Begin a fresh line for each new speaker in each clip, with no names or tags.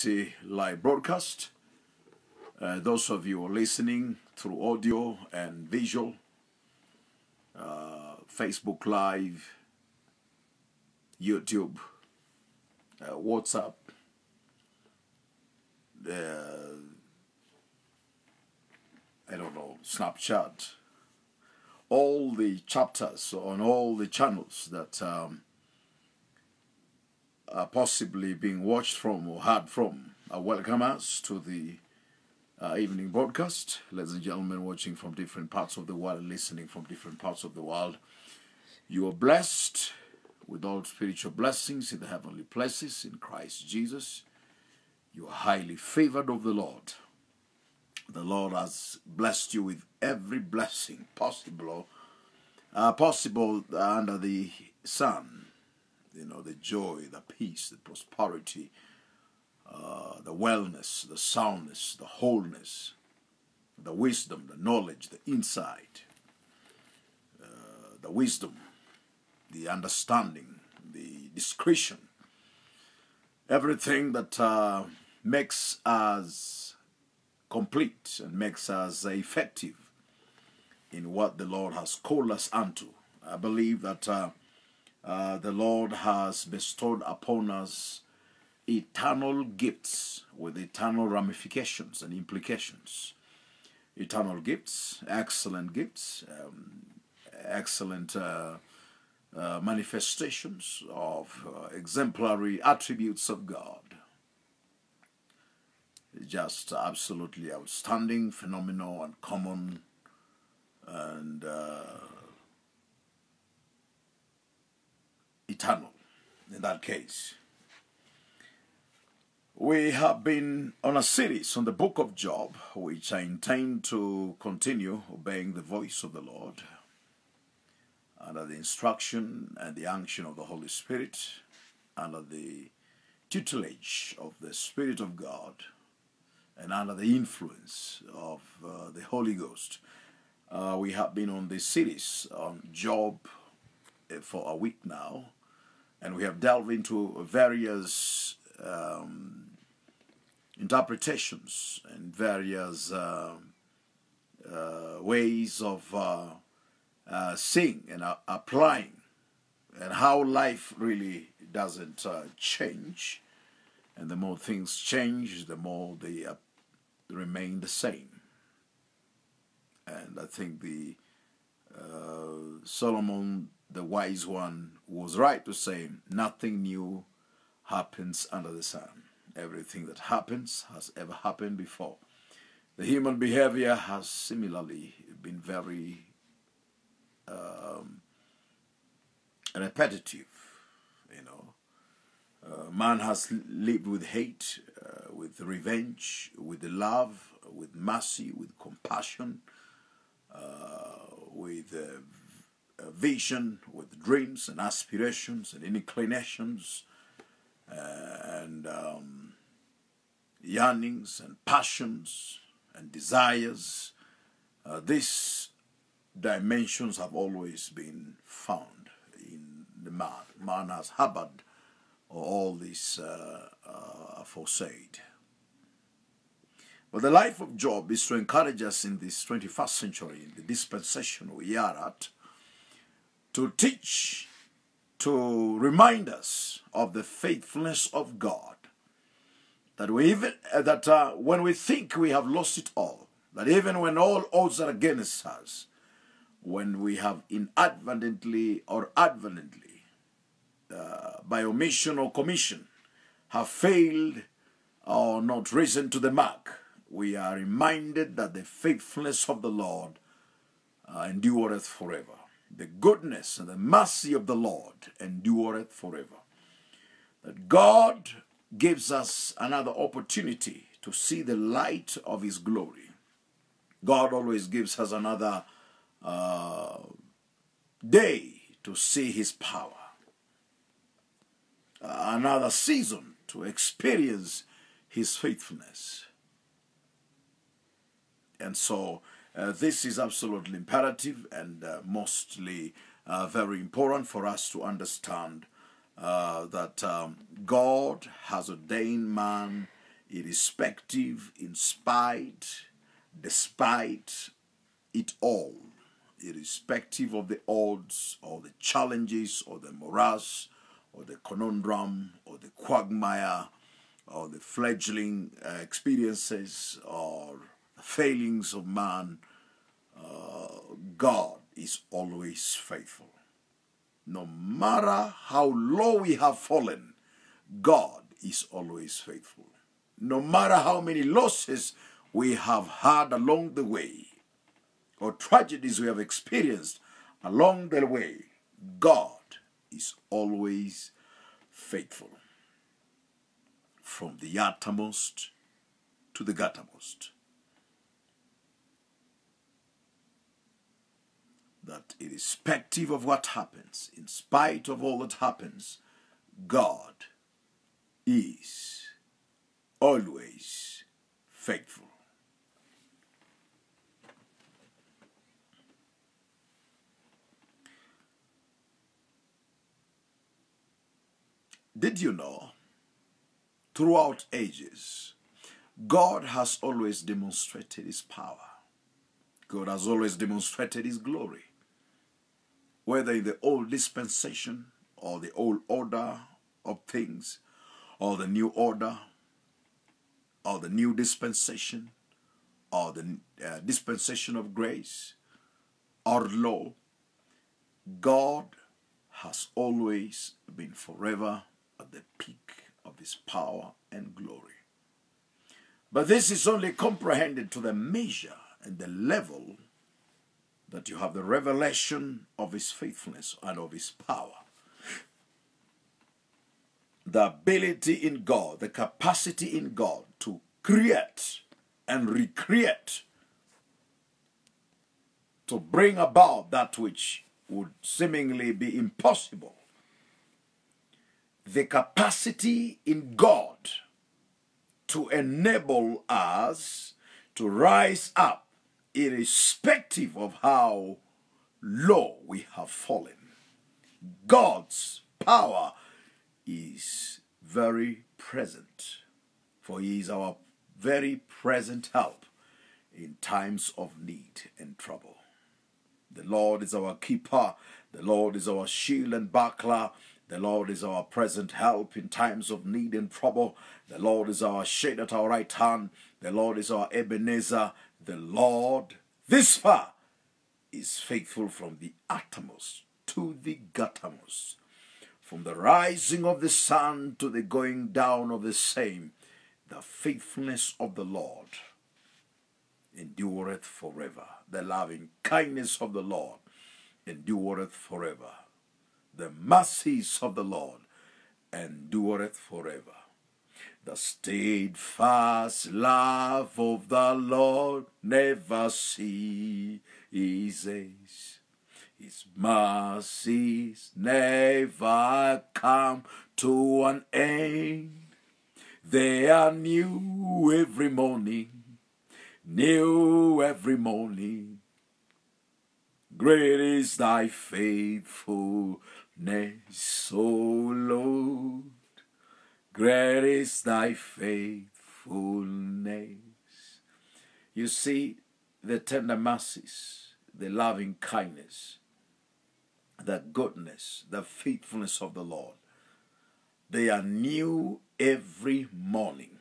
360 live broadcast. Uh, those of you listening through audio and visual, uh, Facebook Live, YouTube, uh, WhatsApp, I don't know, Snapchat, all the chapters on all the channels that um, possibly being watched from or heard from. I welcome us to the uh, evening broadcast. Ladies and gentlemen, watching from different parts of the world, listening from different parts of the world. You are blessed with all spiritual blessings in the heavenly places in Christ Jesus. You are highly favored of the Lord. The Lord has blessed you with every blessing possible, uh, possible under the sun you know, the joy, the peace, the prosperity, uh, the wellness, the soundness, the wholeness, the wisdom, the knowledge, the insight, uh, the wisdom, the understanding, the discretion, everything that uh, makes us complete and makes us effective in what the Lord has called us unto. I believe that uh, uh, the Lord has bestowed upon us eternal gifts with eternal ramifications and implications. Eternal gifts, excellent gifts, um, excellent uh, uh, manifestations of uh, exemplary attributes of God. Just absolutely outstanding, phenomenal, and common, and eternal in that case. We have been on a series on the book of Job, which I intend to continue obeying the voice of the Lord under the instruction and the unction of the Holy Spirit, under the tutelage of the Spirit of God, and under the influence of uh, the Holy Ghost. Uh, we have been on this series on Job uh, for a week now and we have delved into various um, interpretations and various uh, uh, ways of uh, uh seeing and uh, applying, and how life really doesn't uh, change. And the more things change, the more they remain the same. And I think the Solomon the wise one was right to say, nothing new happens under the sun. Everything that happens has ever happened before. The human behavior has similarly been very um, repetitive, you know. Uh, man has lived with hate, uh, with revenge, with love, with mercy, with compassion, uh, with uh, vision, with dreams and aspirations and inclinations and um, yearnings and passions and desires. Uh, these dimensions have always been found in the man. Man has harbored all this uh, uh. But the life of Job is to encourage us in this 21st century, in the dispensation we are at, to teach, to remind us of the faithfulness of God. That we even uh, that uh, when we think we have lost it all, that even when all odds are against us, when we have inadvertently or advertently, uh, by omission or commission, have failed or not risen to the mark, we are reminded that the faithfulness of the Lord uh, endureth forever the goodness and the mercy of the Lord endureth forever. That God gives us another opportunity to see the light of His glory. God always gives us another uh, day to see His power, another season to experience His faithfulness. And so uh, this is absolutely imperative and uh, mostly uh, very important for us to understand uh, that um, God has ordained man irrespective, in spite, despite it all, irrespective of the odds or the challenges or the morass or the conundrum or the quagmire or the fledgling uh, experiences or failings of man, uh, God is always faithful. No matter how low we have fallen, God is always faithful. No matter how many losses we have had along the way, or tragedies we have experienced along the way, God is always faithful. From the uttermost to the guttermost. That irrespective of what happens, in spite of all that happens, God is always faithful. Did you know? Throughout ages, God has always demonstrated His power. God has always demonstrated His glory. Whether in the old dispensation or the old order of things, or the new order, or the new dispensation, or the uh, dispensation of grace, or law, God has always been forever at the peak of his power and glory. But this is only comprehended to the measure and the level that you have the revelation of his faithfulness and of his power. The ability in God, the capacity in God to create and recreate, to bring about that which would seemingly be impossible the capacity in God to enable us to rise up irrespective of how low we have fallen. God's power is very present, for He is our very present help in times of need and trouble. The Lord is our keeper, the Lord is our shield and buckler, the Lord is our present help in times of need and trouble. The Lord is our shade at our right hand. The Lord is our Ebenezer. The Lord, this far, is faithful from the uttermost to the guttermost. From the rising of the sun to the going down of the same, the faithfulness of the Lord endureth forever. The loving kindness of the Lord endureth forever the mercies of the Lord endureth forever. The steadfast love of the Lord never ceases. His mercies never come to an end. They are new every morning, new every morning. Great is thy faithfulness O Lord. Great is thy faithfulness. You see the tender mercies, the loving kindness, the goodness, the faithfulness of the Lord. They are new every morning.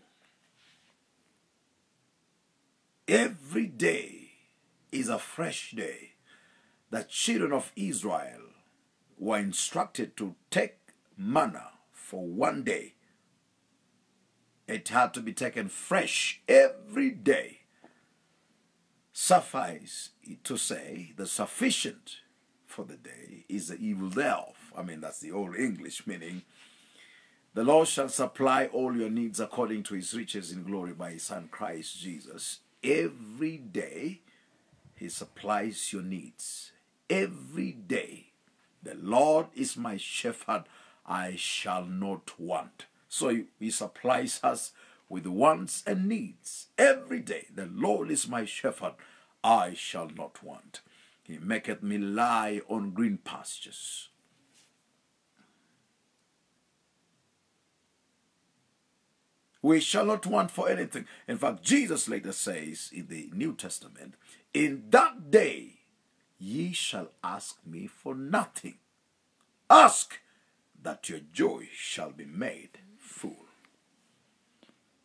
Every day is a fresh day. The children of Israel were instructed to take manna for one day. It had to be taken fresh every day. Suffice to say, the sufficient for the day is the evil thereof. I mean, that's the old English meaning. The Lord shall supply all your needs according to his riches in glory by his Son Christ Jesus. Every day, he supplies your needs. Every day, the Lord is my shepherd, I shall not want. So he supplies us with wants and needs every day. The Lord is my shepherd, I shall not want. He maketh me lie on green pastures. We shall not want for anything. In fact, Jesus later says in the New Testament, In that day ye shall ask me for nothing. Ask that your joy shall be made full.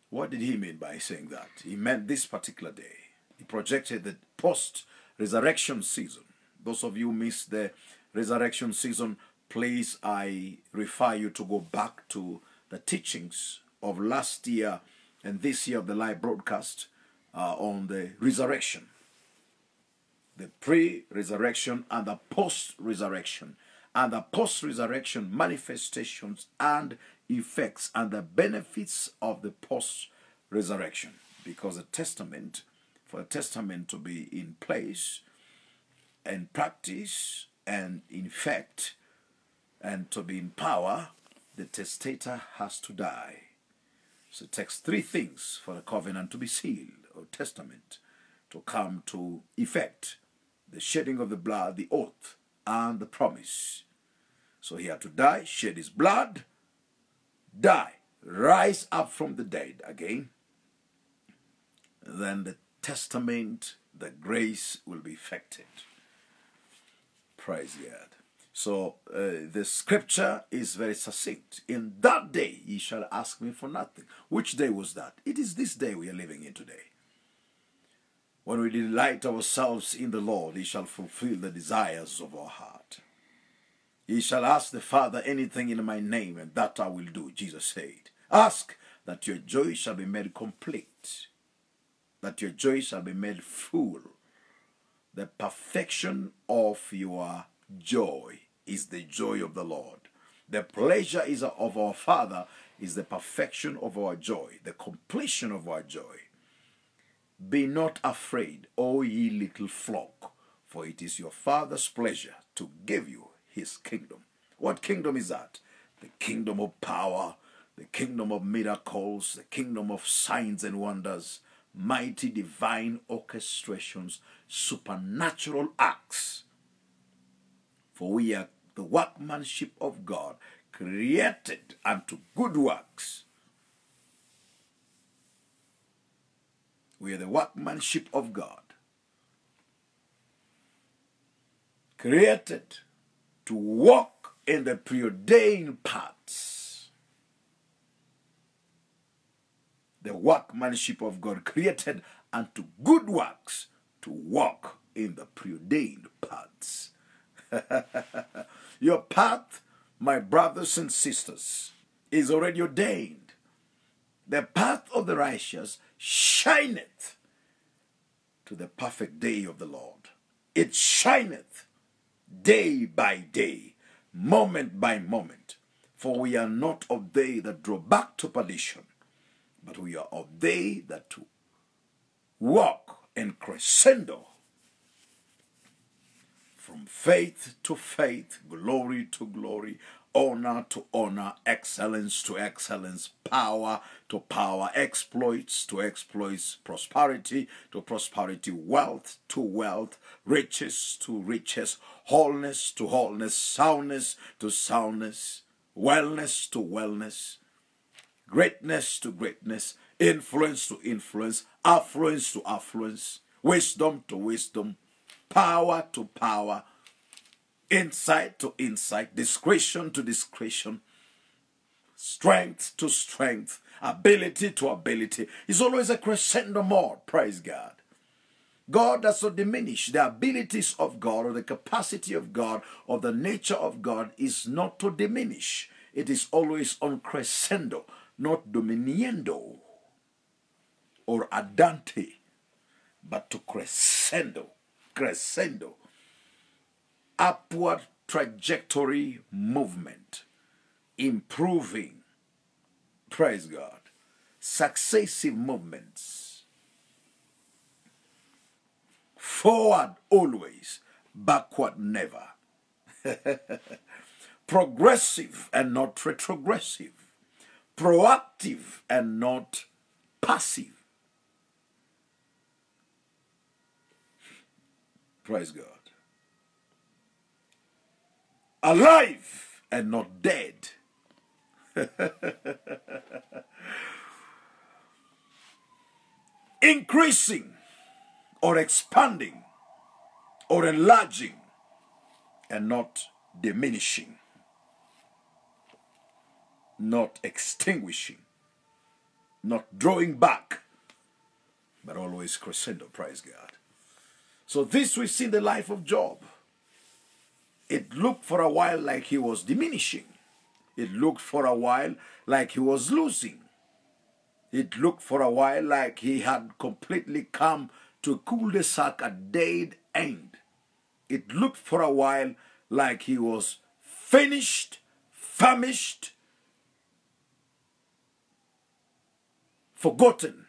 What did he mean by saying that? He meant this particular day. He projected the post resurrection season. Those of you missed the resurrection season, please, I refer you to go back to the teachings of last year and this year of the live broadcast uh, on the resurrection, the pre resurrection and the post resurrection, and the post resurrection manifestations and effects and the benefits of the post resurrection. Because the testament, for a testament to be in place and practice and in fact and to be in power, the testator has to die. So it takes three things for a covenant to be sealed or testament to come to effect the shedding of the blood, the oath, and the promise. So he had to die, shed his blood, die, rise up from the dead again. Then the testament, the grace will be effected. Praise God. So uh, the scripture is very succinct. In that day ye shall ask me for nothing. Which day was that? It is this day we are living in today. When we delight ourselves in the Lord, he shall fulfill the desires of our heart. Ye shall ask the Father anything in my name, and that I will do, Jesus said. Ask that your joy shall be made complete, that your joy shall be made full. The perfection of your joy is the joy of the Lord. The pleasure is of our Father is the perfection of our joy, the completion of our joy. Be not afraid, O ye little flock, for it is your Father's pleasure to give you his kingdom. What kingdom is that? The kingdom of power, the kingdom of miracles, the kingdom of signs and wonders, mighty divine orchestrations, supernatural acts. For we are the workmanship of God, created unto good works. We are the workmanship of God, created to walk in the preordained paths. The workmanship of God created unto good works to walk in the preordained paths. Your path, my brothers and sisters, is already ordained. The path of the righteous shineth to the perfect day of the Lord. It shineth day by day, moment by moment. For we are not of they that draw back to perdition, but we are of they that to walk in crescendo from faith to faith, glory to glory, honor to honor, excellence to excellence, power to power, exploits to exploits, prosperity to prosperity, wealth to wealth, riches to riches, wholeness to wholeness, soundness to soundness, wellness to wellness, greatness to greatness, influence to influence, affluence to affluence, wisdom to wisdom, power to power, insight to insight, discretion to discretion, strength to strength, ability to ability. It's always a crescendo mode, praise God. God does not diminish the abilities of God or the capacity of God or the nature of God is not to diminish. It is always on crescendo, not diminuendo or andante, but to crescendo crescendo, upward trajectory movement, improving, praise God, successive movements, forward always, backward never, progressive and not retrogressive, proactive and not passive. Praise God. Alive and not dead. increasing or expanding or enlarging and not diminishing, not extinguishing, not drawing back, but always crescendo, praise God. So this we see in the life of Job. It looked for a while like he was diminishing. It looked for a while like he was losing. It looked for a while like he had completely come to a cul-de-sac, a dead end. It looked for a while like he was finished, famished, forgotten.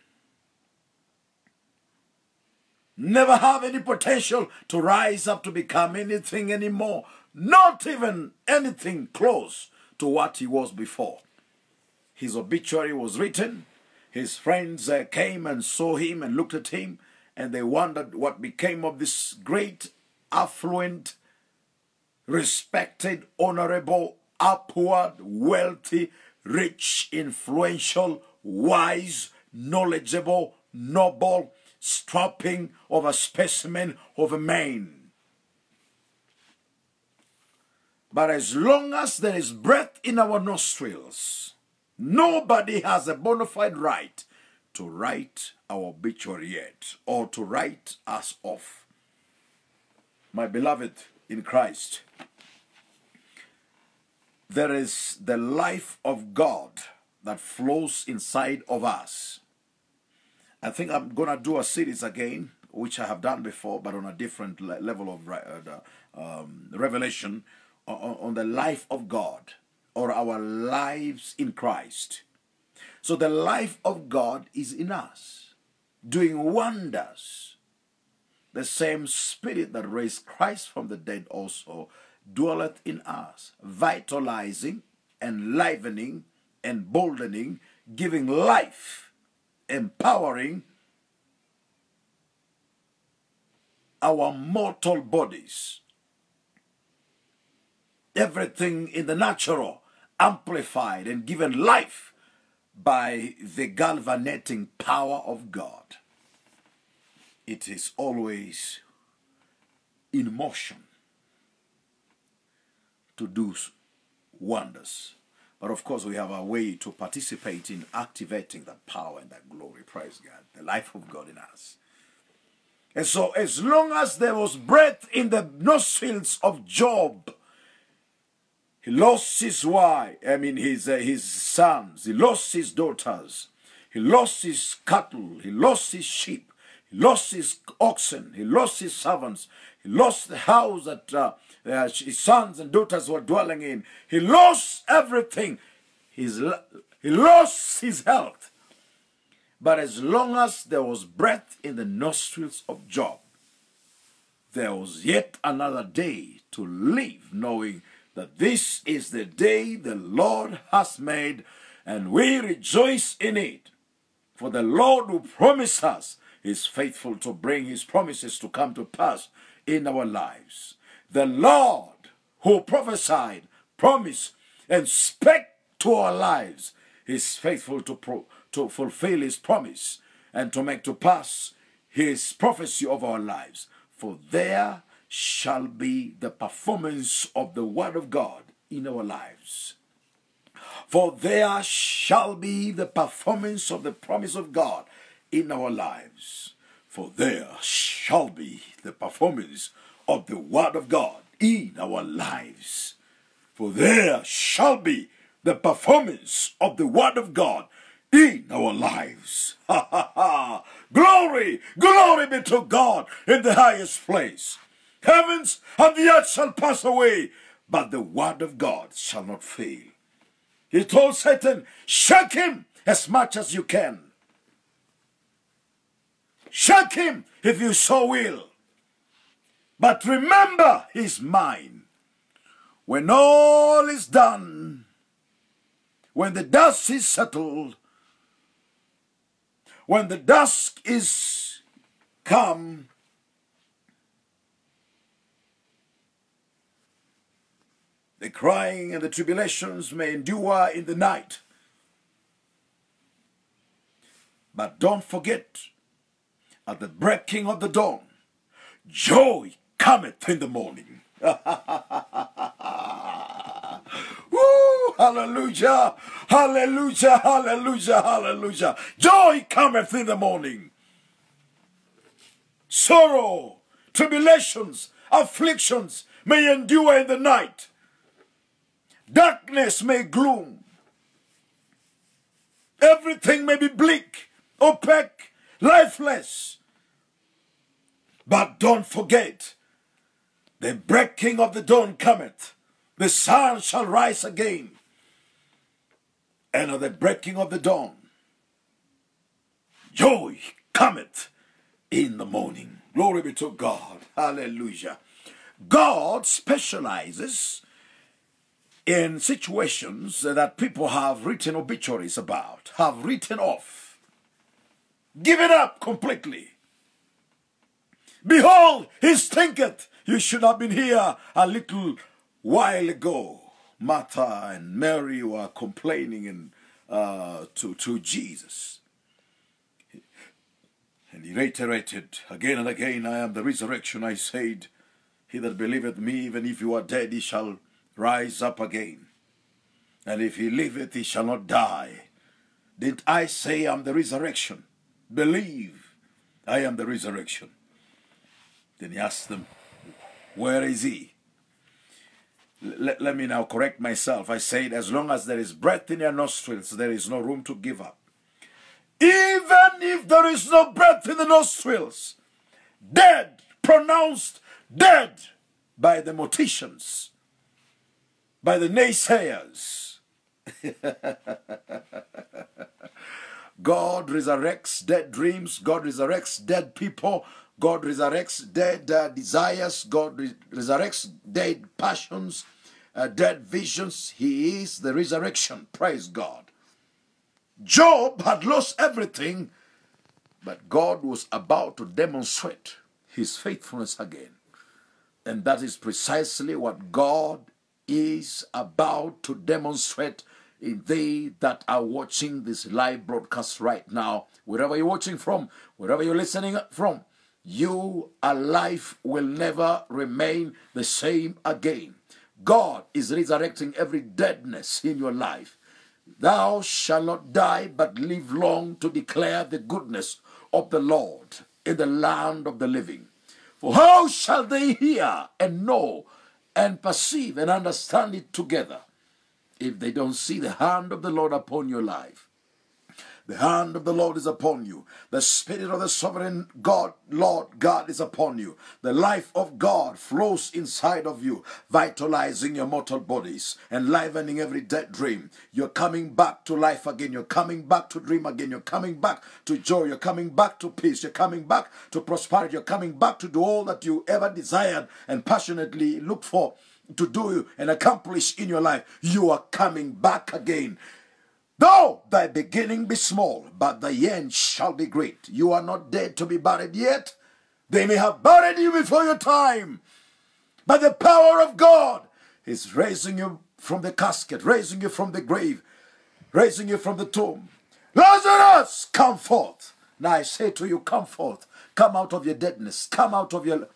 Never have any potential to rise up to become anything anymore, not even anything close to what he was before. His obituary was written. His friends uh, came and saw him and looked at him, and they wondered what became of this great, affluent, respected, honorable, upward, wealthy, rich, influential, wise, knowledgeable, noble, strapping of a specimen of a man. But as long as there is breath in our nostrils, nobody has a bona fide right to write our obituary yet or to write us off. My beloved in Christ, there is the life of God that flows inside of us. I think I'm going to do a series again, which I have done before, but on a different le- level of uh, um, revelation on, on the life of God or our lives in Christ. So the life of God is in us, doing wonders. The same spirit that raised Christ from the dead also dwelleth in us, vitalizing, enlivening, emboldening, giving life, empowering our mortal bodies. Everything in the natural amplified and given life by the galvanating power of God. It is always in motion to do wonders. But of course, we have a way to participate in activating that power and that glory. Praise God. The life of God in us. And so, as long as there was breath in the nostrils of Job, he lost his wife, I mean, his, uh, his sons, he lost his daughters, he lost his cattle, he lost his sheep, he lost his oxen, he lost his servants, he lost the house that uh, his sons and daughters were dwelling in. He lost everything. His, he lost his health. But as long as there was breath in the nostrils of Job, there was yet another day to live, knowing that this is the day the Lord has made, and we rejoice in it. For the Lord who promised us is faithful to bring his promises to come to pass in our lives. The Lord who prophesied, promised, and spake to our lives is faithful to, pro- to fulfill his promise and to make to pass his prophecy of our lives. For there shall be the performance of the word of God in our lives. For there shall be the performance of the promise of God in our lives. For there shall be the performance of the Word of God in our lives. For there shall be the performance of the Word of God in our lives. Ha ha ha! Glory, glory be to God in the highest place. Heavens and the earth shall pass away, but the Word of God shall not fail. He told Satan, shake him as much as you can. Shake him if you so will. But remember, he's mine. When all is done, when the dust is settled, when the dusk is come, the crying and the tribulations may endure in the night. But don't forget at the breaking of the dawn, joy cometh in the morning. Woo! Hallelujah! Hallelujah! Hallelujah! Hallelujah! Joy cometh in the morning. Sorrow, tribulations, afflictions may endure in the night. Darkness may gloom. Everything may be bleak, opaque, lifeless. But don't forget, the breaking of the dawn cometh. The sun shall rise again. And at the breaking of the dawn, joy cometh in the morning. Glory be to God. Hallelujah. God specializes in situations that people have written obituaries about, have written off, given up completely. Behold, he stinketh. You should have been here a little while ago. Martha and Mary were complaining and, uh, to, to Jesus. And he reiterated again and again, I am the resurrection. I said, He that believeth me, even if you are dead, he shall rise up again. And if he liveth, he shall not die. Didn't I say I'm the resurrection? Believe I am the resurrection. Then he asked them, Where is he? Let, let me now correct myself. I said, As long as there is breath in your nostrils, there is no room to give up. Even if there is no breath in the nostrils, dead, pronounced dead by the morticians, by the naysayers. God resurrects dead dreams, God resurrects dead people, God resurrects dead uh, desires, God re- resurrects dead passions, uh, dead visions. He is the resurrection. Praise God. Job had lost everything, but God was about to demonstrate his faithfulness again. And that is precisely what God is about to demonstrate in they that are watching this live broadcast right now, wherever you're watching from, wherever you're listening from, you, a life will never remain the same again. God is resurrecting every deadness in your life. Thou shalt not die, but live long to declare the goodness of the Lord in the land of the living. For how shall they hear and know and perceive and understand it together if they don't see the hand of the Lord upon your life? The hand of the Lord is upon you. The Spirit of the sovereign God, Lord God, is upon you. The life of God flows inside of you, vitalizing your mortal bodies, enlivening every dead dream. You're coming back to life again. You're coming back to dream again. You're coming back to joy. You're coming back to peace. You're coming back to prosperity. You're coming back to do all that you ever desired and passionately looked for to do and accomplish in your life. You are coming back again. Though thy beginning be small, but the end shall be great. You are not dead to be buried yet. They may have buried you before your time. But the power of God is raising you from the casket, raising you from the grave, raising you from the tomb. Lazarus, come forth. Now I say to you, come forth. Come out of your deadness. Come out of your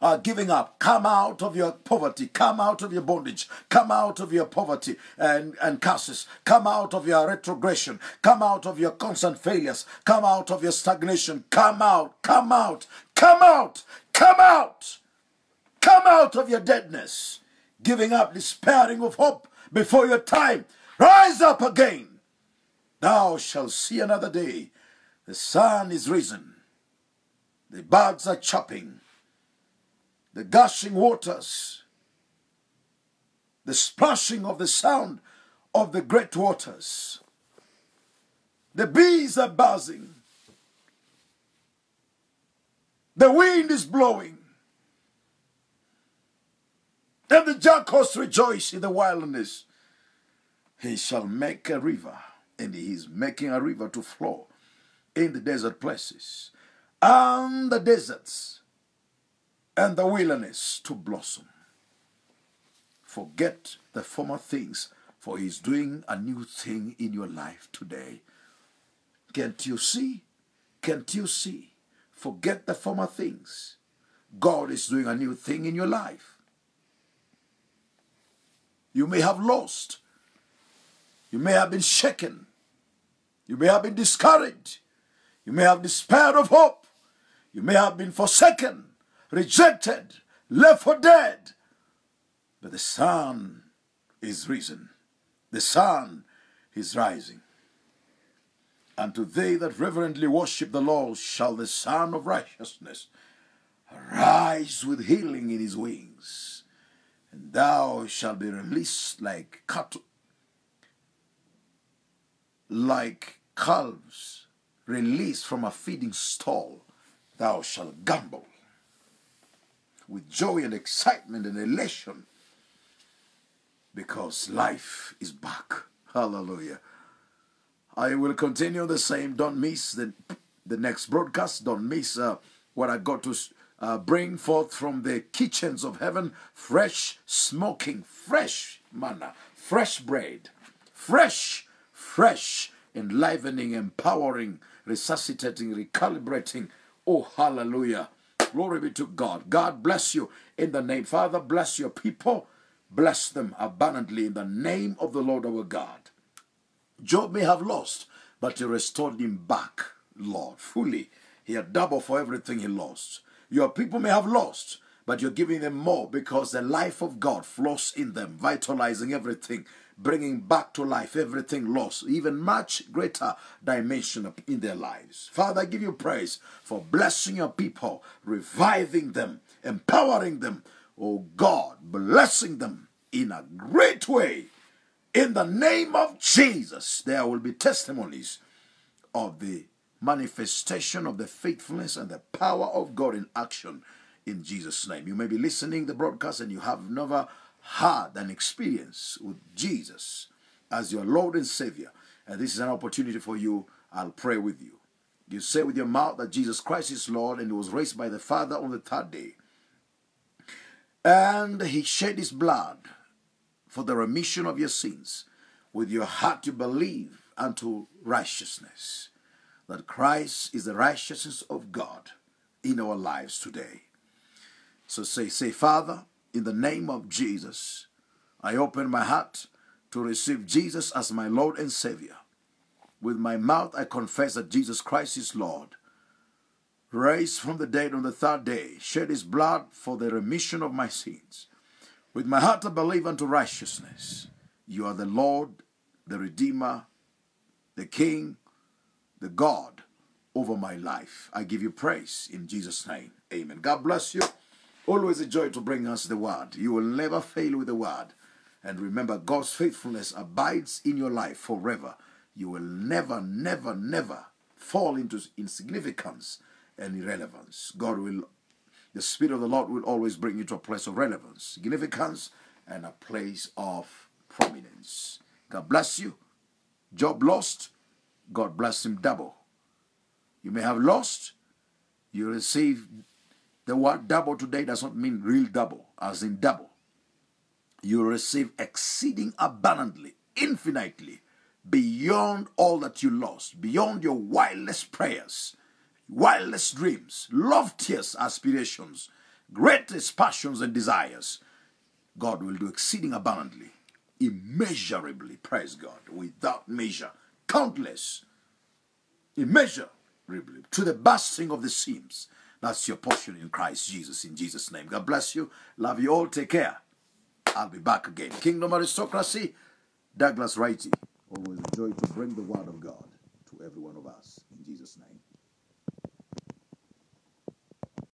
uh, giving up. Come out of your poverty. Come out of your bondage. Come out of your poverty and, and curses. Come out of your retrogression. Come out of your constant failures. Come out of your stagnation. Come out. Come out. Come out. Come out. Come out of your deadness. Giving up, despairing of hope before your time. Rise up again. Thou shalt see another day. The sun is risen. The birds are chopping the gushing waters, the splashing of the sound of the great waters. The bees are buzzing. The wind is blowing. And the jackals rejoice in the wilderness. He shall make a river, and he is making a river to flow in the desert places. And the deserts and the wilderness to blossom. Forget the former things, for He's doing a new thing in your life today. Can't you see? Can't you see? Forget the former things. God is doing a new thing in your life. You may have lost. You may have been shaken. You may have been discouraged. You may have despaired of hope. You may have been forsaken, rejected, left for dead. But the sun is risen. The sun is rising. And to they that reverently worship the Lord shall the Sun of Righteousness arise with healing in his wings. And thou shalt be released like cattle, like calves released from a feeding stall. Thou shalt gambol with joy and excitement and elation because life is back. Hallelujah. I will continue the same. Don't miss the, the next broadcast. Don't miss uh, what I got to uh, bring forth from the kitchens of heaven fresh, smoking, fresh manna, fresh bread, fresh, fresh, enlivening, empowering, resuscitating, recalibrating. Oh, hallelujah. Glory be to God. God bless you in the name. Father, bless your people. Bless them abundantly in the name of the Lord our God. Job may have lost, but you restored him back, Lord, fully. He had double for everything he lost. Your people may have lost, but you're giving them more because the life of God flows in them, vitalizing everything, bringing back to life everything lost, even much greater dimension in their lives. Father, I give you praise for blessing your people, reviving them, empowering them, oh God, blessing them in a great way. In the name of Jesus, there will be testimonies of the manifestation of the faithfulness and the power of God in action in Jesus' name. You may be listening the broadcast and you have never had an experience with Jesus as your Lord and Savior. And this is an opportunity for you. I'll pray with you. You say with your mouth that Jesus Christ is Lord and he was raised by the Father on the third day. And he shed his blood for the remission of your sins. With your heart you believe unto righteousness. That Christ is the righteousness of God in our lives today. So say, say, Father, in the name of Jesus, I open my heart to receive Jesus as my Lord and Savior. With my mouth I confess that Jesus Christ is Lord raised from the dead on the third day, shed his blood for the remission of my sins. With my heart I believe unto righteousness. You are the Lord, the Redeemer, the King, the God over my life. I give you praise in Jesus' name. Amen. God bless you. Always a joy to bring us the word. You will never fail with the word. And remember, God's faithfulness abides in your life forever. You will never, never, never fall into insignificance and irrelevance. God will, the Spirit of the Lord will always bring you to a place of relevance, significance, and a place of prominence. God bless you. Job lost, God bless him double. You may have lost, you receive the word double today does not mean real double, as in double. You receive exceeding abundantly, infinitely, beyond all that you lost, beyond your wildest prayers, wildest dreams, loftiest aspirations, greatest passions and desires, God will do exceeding abundantly, immeasurably, praise God, without measure, countless, immeasurably, to the bursting of the seams. That's your portion in Christ Jesus, in Jesus' name. God bless you. Love you all. Take care. I'll be back again. Kingdom Aristocracy, Douglas Raiti. Always a joy to bring the word of God to every one of us. In Jesus' name.